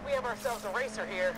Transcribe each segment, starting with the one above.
like we have ourselves a racer here.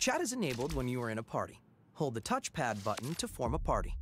Chat is enabled when you are in a party. Hold the touchpad button to form a party.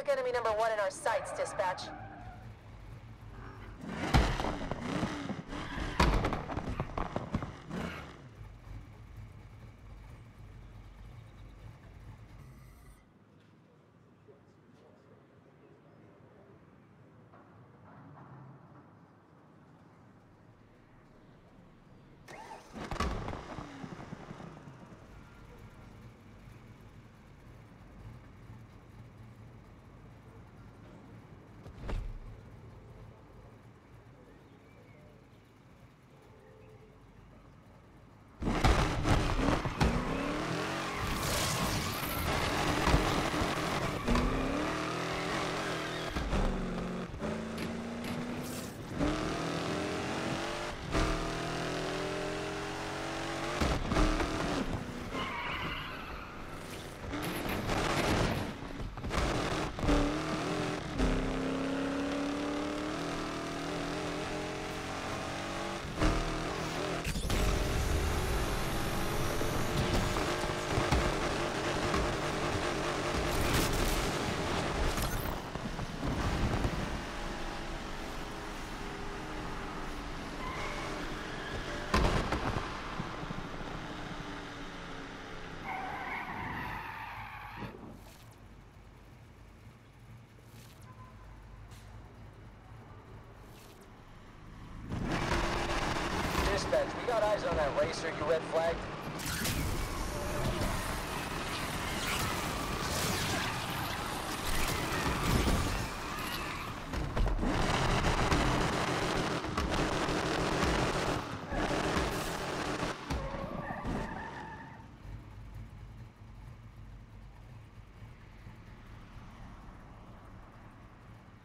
Public enemy number one in our sights, dispatch. Dispatch, we got eyes on that racer you red flagged.